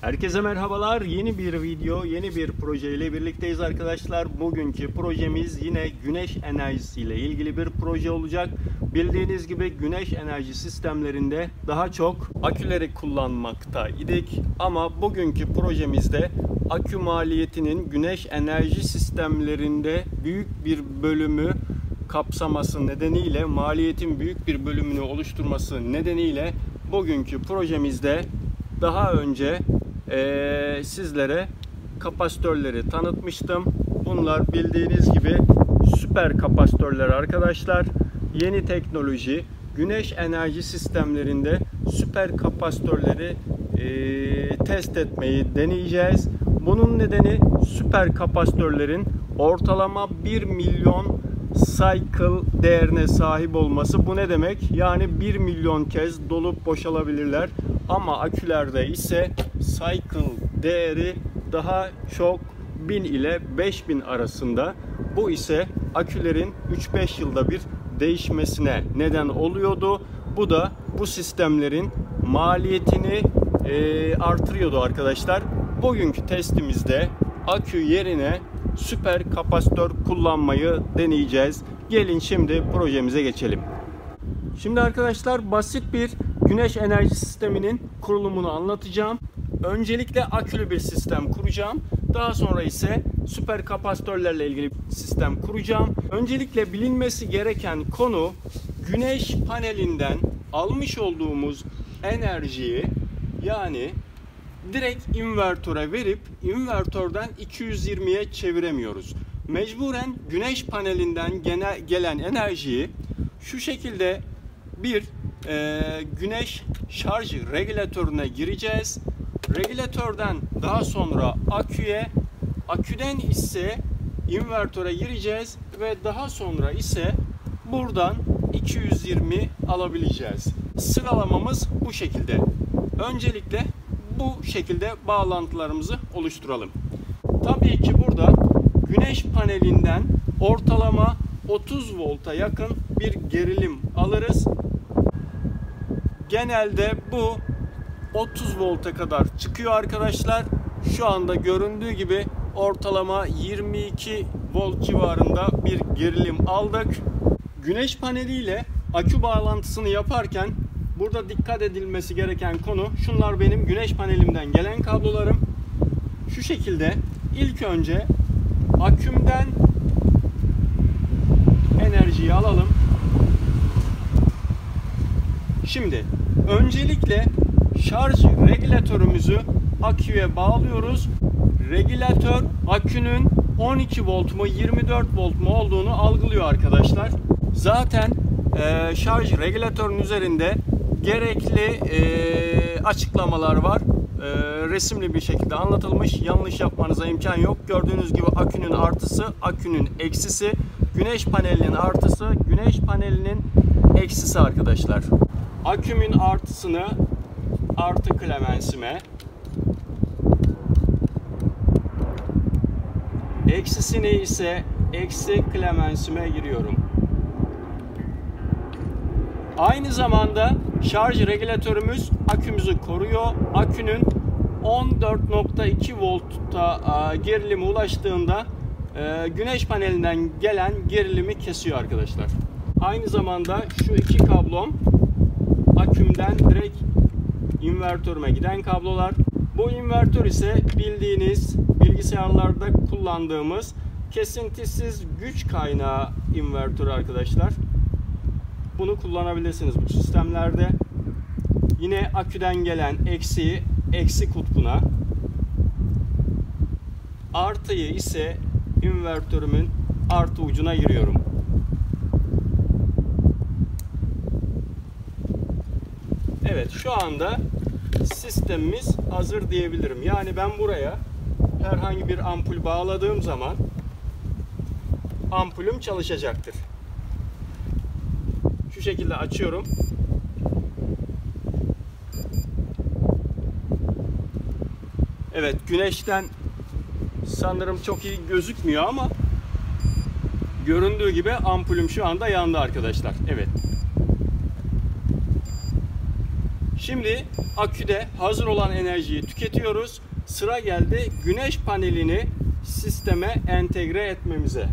Herkese merhabalar. Yeni bir video, yeni bir proje ile birlikteyiz arkadaşlar. Bugünkü projemiz yine güneş enerjisi ile ilgili bir proje olacak. Bildiğiniz gibi güneş enerji sistemlerinde daha çok aküleri kullanmakta idik. Ama bugünkü projemizde akü maliyetinin güneş enerji sistemlerinde büyük bir bölümü kapsaması nedeniyle maliyetin büyük bir bölümünü oluşturması nedeniyle bugünkü projemizde daha önce e, sizlere kapasitörleri tanıtmıştım. Bunlar bildiğiniz gibi süper kapasitörler arkadaşlar. Yeni teknoloji güneş enerji sistemlerinde süper kapasitörleri e, test etmeyi deneyeceğiz. Bunun nedeni süper kapasitörlerin ortalama 1 milyon cycle değerine sahip olması. Bu ne demek? Yani 1 milyon kez dolup boşalabilirler. Ama akülerde ise cycle değeri daha çok 1000 ile 5000 arasında. Bu ise akülerin 3-5 yılda bir değişmesine neden oluyordu. Bu da bu sistemlerin maliyetini e, artırıyordu arkadaşlar. Bugünkü testimizde akü yerine süper kapasitör kullanmayı deneyeceğiz. Gelin şimdi projemize geçelim. Şimdi arkadaşlar basit bir güneş enerji sisteminin kurulumunu anlatacağım. Öncelikle akülü bir sistem kuracağım. Daha sonra ise süper kapasitörlerle ilgili bir sistem kuracağım. Öncelikle bilinmesi gereken konu güneş panelinden almış olduğumuz enerjiyi yani direkt invertöre verip invertörden 220'ye çeviremiyoruz. Mecburen güneş panelinden gene, gelen enerjiyi şu şekilde bir e, güneş şarj regülatörüne gireceğiz. Regülatörden daha sonra aküye, aküden ise invertöre gireceğiz ve daha sonra ise buradan 220 alabileceğiz. Sıralamamız bu şekilde. Öncelikle bu şekilde bağlantılarımızı oluşturalım. Tabii ki burada güneş panelinden ortalama 30 volta yakın bir gerilim alırız. Genelde bu 30 volta kadar çıkıyor arkadaşlar. Şu anda göründüğü gibi ortalama 22 volt civarında bir gerilim aldık. Güneş paneliyle akü bağlantısını yaparken burada dikkat edilmesi gereken konu şunlar benim güneş panelimden gelen kablolarım. Şu şekilde ilk önce akümden enerjiyi alalım. Şimdi öncelikle şarj regülatörümüzü aküye bağlıyoruz. Regülatör akünün 12 volt mu 24 volt mu olduğunu algılıyor arkadaşlar. Zaten e, şarj regülatörün üzerinde gerekli e, açıklamalar var. E, resimli bir şekilde anlatılmış. Yanlış yapmanıza imkan yok. Gördüğünüz gibi akünün artısı, akünün eksisi, güneş panelinin artısı, güneş panelinin eksisi arkadaşlar. Akümün artısını artı klemensime, eksisini ise eksi klemensime giriyorum. Aynı zamanda şarj regülatörümüz akümüzü koruyor. Akünün 14.2 voltta gerilimi ulaştığında e, güneş panelinden gelen gerilimi kesiyor arkadaşlar. Aynı zamanda şu iki kablom akümden direkt invertörüme giden kablolar. Bu invertör ise bildiğiniz bilgisayarlarda kullandığımız kesintisiz güç kaynağı invertörü arkadaşlar. Bunu kullanabilirsiniz bu sistemlerde. Yine aküden gelen eksiği eksi kutbuna artıyı ise invertörümün artı ucuna giriyorum. Evet şu anda sistemimiz hazır diyebilirim. Yani ben buraya herhangi bir ampul bağladığım zaman ampulüm çalışacaktır. Şu şekilde açıyorum. Evet güneşten sanırım çok iyi gözükmüyor ama göründüğü gibi ampulüm şu anda yandı arkadaşlar. Evet Şimdi aküde hazır olan enerjiyi tüketiyoruz. Sıra geldi güneş panelini sisteme entegre etmemize.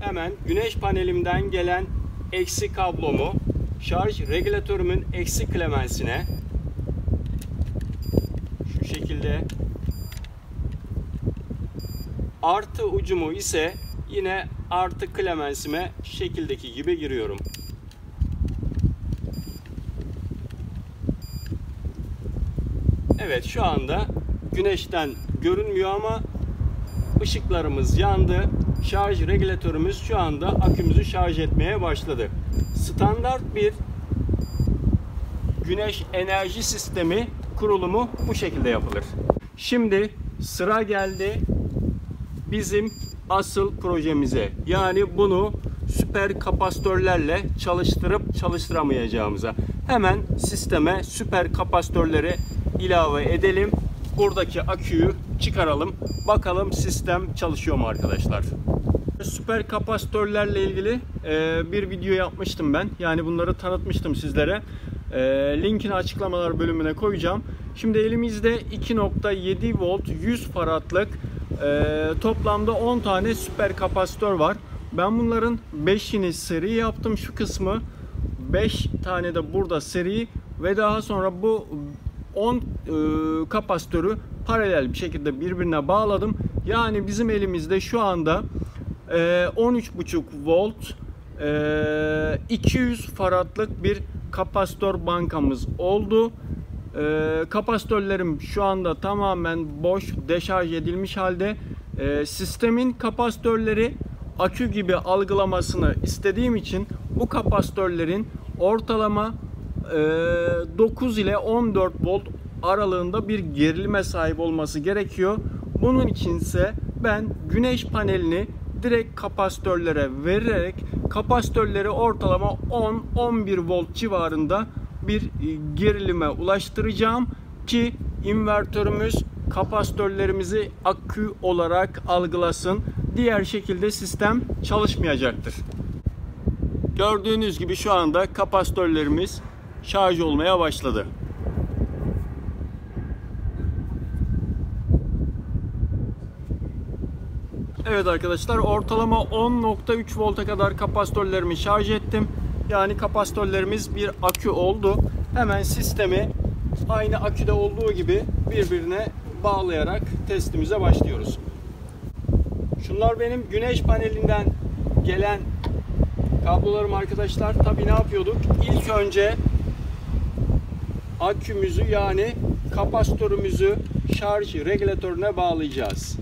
Hemen güneş panelimden gelen eksi kablomu şarj regülatörümün eksi klemensine şu şekilde artı ucumu ise yine artı klemensime şekildeki gibi giriyorum. Evet şu anda güneşten görünmüyor ama ışıklarımız yandı. Şarj regülatörümüz şu anda akümüzü şarj etmeye başladı. Standart bir güneş enerji sistemi kurulumu bu şekilde yapılır. Şimdi sıra geldi bizim asıl projemize. Yani bunu süper kapasitörlerle çalıştırıp çalıştıramayacağımıza. Hemen sisteme süper kapasitörleri ilave edelim. Buradaki aküyü çıkaralım. Bakalım sistem çalışıyor mu arkadaşlar. Süper kapasitörlerle ilgili e, bir video yapmıştım ben. Yani bunları tanıtmıştım sizlere. E, linkini açıklamalar bölümüne koyacağım. Şimdi elimizde 2.7 volt 100 faradlık e, toplamda 10 tane süper kapasitör var. Ben bunların 5'ini seri yaptım şu kısmı. 5 tane de burada seri ve daha sonra bu 10 e, kapasitörü paralel bir şekilde birbirine bağladım. Yani bizim elimizde şu anda e, 13.5 volt e, 200 faradlık bir kapasitör bankamız oldu. E, kapasitörlerim şu anda tamamen boş, deşarj edilmiş halde. E, sistemin kapasitörleri akü gibi algılamasını istediğim için bu kapasitörlerin ortalama 9 ile 14 volt aralığında bir gerilime sahip olması gerekiyor. Bunun içinse ben güneş panelini direkt kapasitörlere vererek kapasitörleri ortalama 10-11 volt civarında bir gerilime ulaştıracağım ki invertörümüz kapasitörlerimizi akü olarak algılasın. Diğer şekilde sistem çalışmayacaktır. Gördüğünüz gibi şu anda kapasitörlerimiz şarj olmaya başladı. Evet arkadaşlar ortalama 10.3 volta kadar kapasitörlerimi şarj ettim. Yani kapasitörlerimiz bir akü oldu. Hemen sistemi aynı aküde olduğu gibi birbirine bağlayarak testimize başlıyoruz. Şunlar benim güneş panelinden gelen kablolarım arkadaşlar. Tabi ne yapıyorduk? İlk önce akümüzü yani kapasitörümüzü şarj regülatörüne bağlayacağız.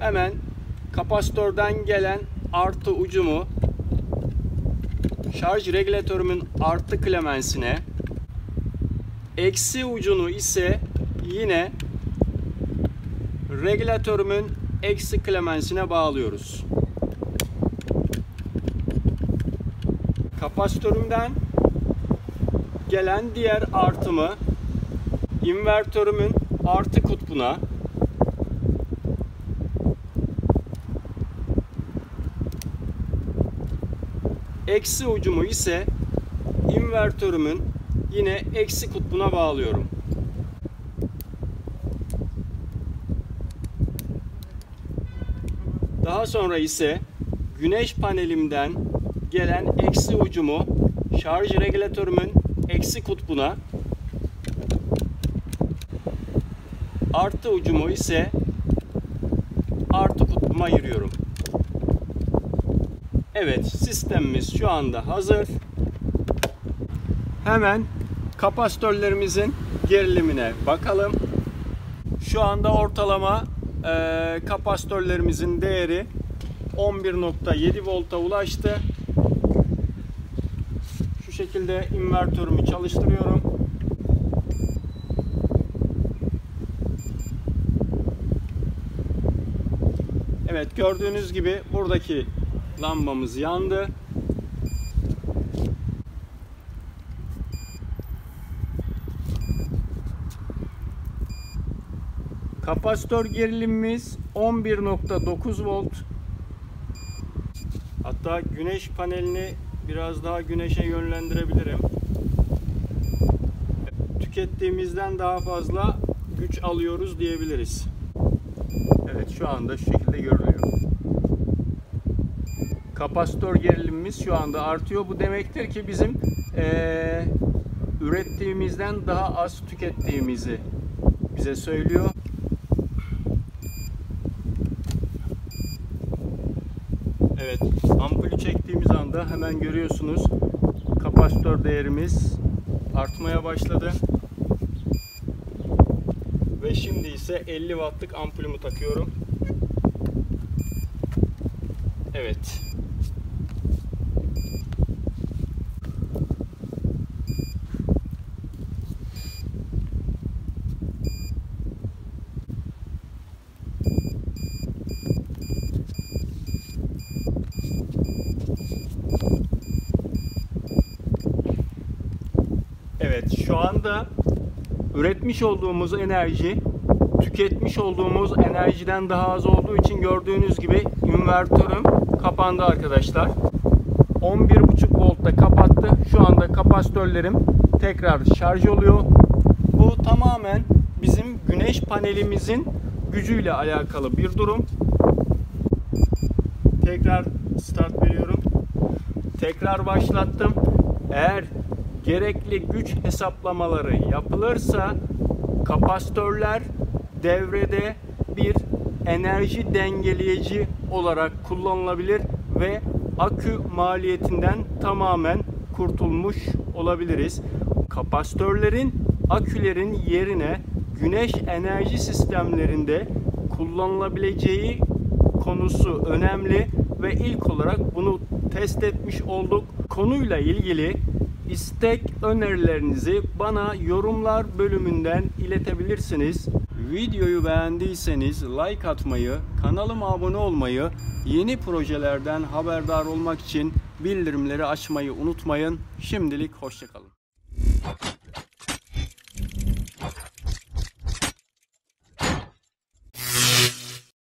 Hemen kapasitörden gelen artı ucumu şarj regülatörümün artı klemensine eksi ucunu ise yine regülatörümün eksi klemensine bağlıyoruz. Kapasitörümden gelen diğer artımı invertörümün artı kutbuna eksi ucumu ise invertörümün yine eksi kutbuna bağlıyorum. Daha sonra ise güneş panelimden gelen eksi ucumu şarj regülatörümün eksi kutbuna artı ucumu ise artı kutbuma ayırıyorum. Evet sistemimiz şu anda hazır. Hemen kapasitörlerimizin gerilimine bakalım. Şu anda ortalama e, kapasitörlerimizin değeri 11.7 volta ulaştı. Şekilde invertörümü çalıştırıyorum. Evet gördüğünüz gibi buradaki lambamız yandı. Kapasitör gerilimimiz 11.9 volt. Hatta güneş panelini biraz daha güneşe yönlendirebilirim. tükettiğimizden daha fazla güç alıyoruz diyebiliriz. Evet şu anda şu şekilde görülüyor. Kapasitör gerilimimiz şu anda artıyor. Bu demektir ki bizim ee, ürettiğimizden daha az tükettiğimizi bize söylüyor. Evet, ampulü çektiğimiz anda hemen görüyorsunuz kapasitör değerimiz artmaya başladı. Ve şimdi ise 50 wattlık ampulümü takıyorum. Evet. Şu anda üretmiş olduğumuz enerji tüketmiş olduğumuz enerjiden daha az olduğu için gördüğünüz gibi invertörüm kapandı arkadaşlar. 11.5 voltta kapattı. Şu anda kapasitörlerim tekrar şarj oluyor. Bu tamamen bizim güneş panelimizin gücüyle alakalı bir durum. Tekrar start veriyorum. Tekrar başlattım. Eğer gerekli güç hesaplamaları yapılırsa kapasitörler devrede bir enerji dengeleyici olarak kullanılabilir ve akü maliyetinden tamamen kurtulmuş olabiliriz. Kapasitörlerin akülerin yerine güneş enerji sistemlerinde kullanılabileceği konusu önemli ve ilk olarak bunu test etmiş olduk. Konuyla ilgili istek önerilerinizi bana yorumlar bölümünden iletebilirsiniz. Videoyu beğendiyseniz like atmayı, kanalıma abone olmayı, yeni projelerden haberdar olmak için bildirimleri açmayı unutmayın. Şimdilik hoşçakalın.